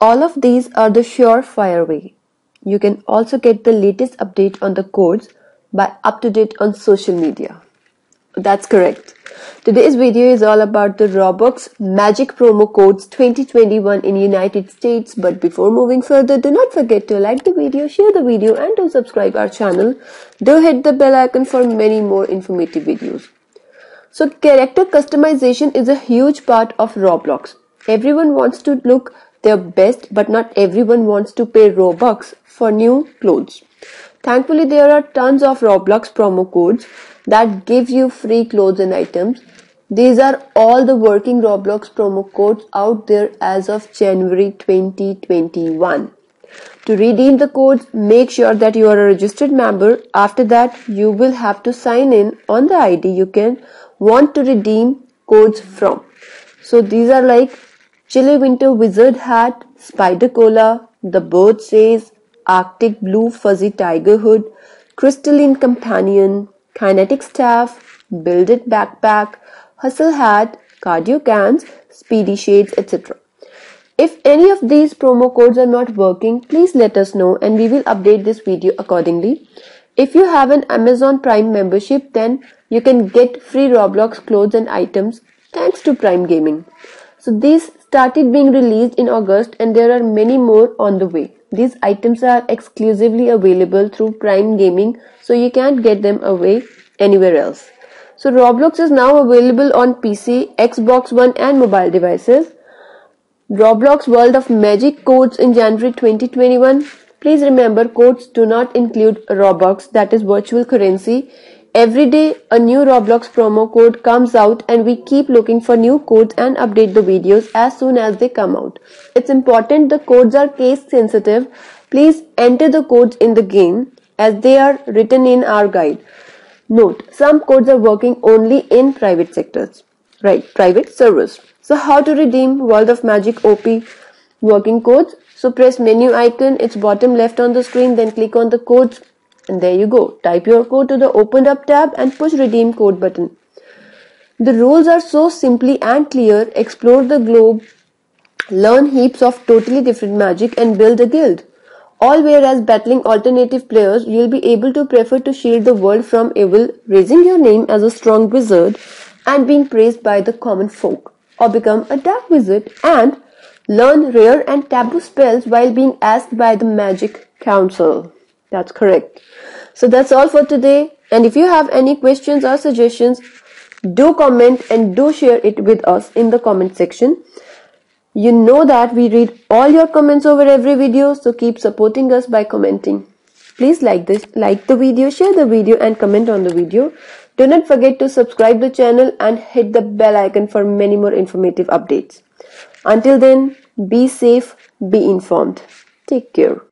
All of these are the surefire way. You can also get the latest update on the codes by up to date on social media. That's correct. Today's video is all about the Roblox Magic Promo Codes 2021 in United States. But before moving further, do not forget to like the video, share the video and to subscribe our channel. Do hit the bell icon for many more informative videos. So character customization is a huge part of Roblox. Everyone wants to look their best, but not everyone wants to pay Robux for new clothes. Thankfully, there are tons of Roblox promo codes that give you free clothes and items. These are all the working Roblox promo codes out there as of January 2021. To redeem the codes, make sure that you are a registered member. After that, you will have to sign in on the ID you can want to redeem codes from. So these are like Chilly Winter Wizard Hat, Spider Cola, The Bird Says, Arctic Blue Fuzzy Tiger Hood, Crystalline Companion, Kinetic Staff, Build It Backpack, Hustle Hat, Cardio Cans, Speedy Shades, etc. If any of these promo codes are not working, please let us know and we will update this video accordingly. If you have an Amazon Prime membership, then you can get free Roblox clothes and items thanks to Prime Gaming. So these started being released in August and there are many more on the way. These items are exclusively available through Prime Gaming so you can't get them away anywhere else. So Roblox is now available on PC, Xbox One and mobile devices. Roblox World of Magic codes in January 2021. Please remember codes do not include Robux that is virtual currency Every day a new Roblox promo code comes out and we keep looking for new codes and update the videos as soon as they come out. It's important the codes are case sensitive. Please enter the codes in the game as they are written in our guide. Note, some codes are working only in private sectors. Right, private servers. So how to redeem World of Magic OP working codes? So press menu icon, it's bottom left on the screen, then click on the codes and there you go. Type your code to the opened up tab and push redeem code button. The rules are so simply and clear. Explore the globe, learn heaps of totally different magic and build a guild. All whereas battling alternative players, you'll be able to prefer to shield the world from evil, raising your name as a strong wizard and being praised by the common folk. Or become a dark wizard and learn rare and taboo spells while being asked by the magic council. That's correct. So that's all for today. And if you have any questions or suggestions, do comment and do share it with us in the comment section. You know that we read all your comments over every video, so keep supporting us by commenting. Please like this, like the video, share the video and comment on the video. Do not forget to subscribe the channel and hit the bell icon for many more informative updates. Until then, be safe, be informed. Take care.